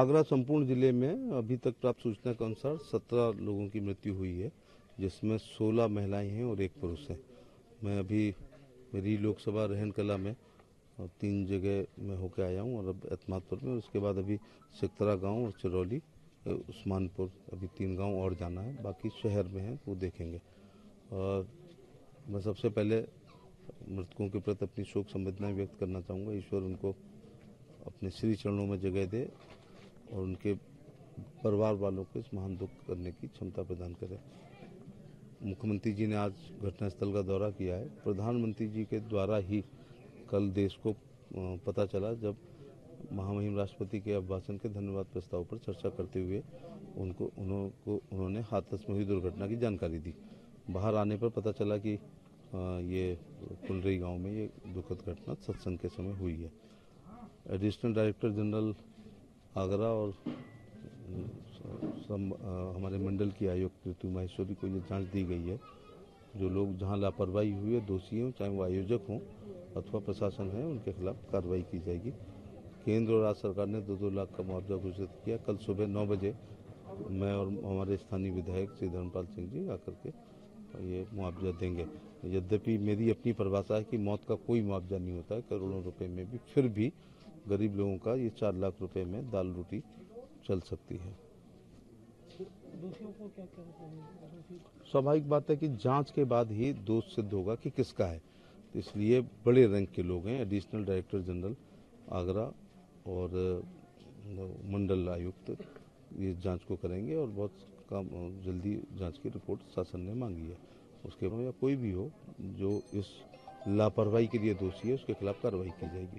आगरा संपूर्ण ज़िले में अभी तक प्राप्त सूचना के अनुसार सत्रह लोगों की मृत्यु हुई है, जिसमें सोलह महिलाएँ हैं और एक पुरुष है। मैं अभी मेरी लोकसभा रहन कला में तीन जगह मैं होकर आया हूँ, और अब एतमादपुर में उसके बाद अभी सिकतरा गाँव और चिरौली उस्मानपुर, अभी तीन गाँव और जाना है, बाकी शहर में है, वो देखेंगे। और मैं सबसे पहले मृतकों के प्रति अपनी शोक संवेदनाएँ व्यक्त करना चाहूँगा, ईश्वर उनको अपने श्री चरणों में जगह दे और उनके परिवार वालों को इस महान दुख करने की क्षमता प्रदान करे। मुख्यमंत्री जी ने आज घटनास्थल का दौरा किया है। प्रधानमंत्री जी के द्वारा ही कल देश को पता चला जब महामहिम राष्ट्रपति के अभिभाषण के धन्यवाद प्रस्ताव पर चर्चा करते हुए उनको, उन्हों को, उन्होंने हाथरस में हुई दुर्घटना की जानकारी दी। बाहर आने पर पता चला कि ये कुलरई गाँव में ये दुखद घटना सत्संग के समय हुई है। एडिशनल डायरेक्टर जनरल आगरा और सम, अ, हमारे मंडल की आयुक्त ऋतु माहेश्वरी को ये जाँच दी गई है। जो लोग जहाँ लापरवाही हुई है दोषी हों चाहे वो आयोजक हों अथवा प्रशासन है उनके खिलाफ कार्रवाई की जाएगी। केंद्र और राज्य सरकार ने दो दो लाख का मुआवजा घोषित किया। कल सुबह नौ बजे मैं और हमारे स्थानीय विधायक श्री धर्मपाल सिंह जी आकर के ये मुआवजा देंगे। यद्यपि मेरी अपनी परिभाषा है कि मौत का कोई मुआवजा नहीं होता है करोड़ों रुपए में भी। फिर भी गरीब लोगों का ये चार लाख रुपए में दाल रोटी चल सकती है। स्वाभाविक बात है कि जाँच के बाद ही दोष सिद्ध होगा कि किसका है। तो इसलिए बड़े रैंक के लोग हैं, एडिशनल डायरेक्टर जनरल, आगरा और मंडल आयुक्त, ये जाँच को करेंगे और बहुत काम, जल्दी जाँच की रिपोर्ट शासन ने मांगी है। उसके बाद या कोई भी हो जो इस लापरवाही के लिए दोषी है, उसके खिलाफ कार्रवाई की जाएगी।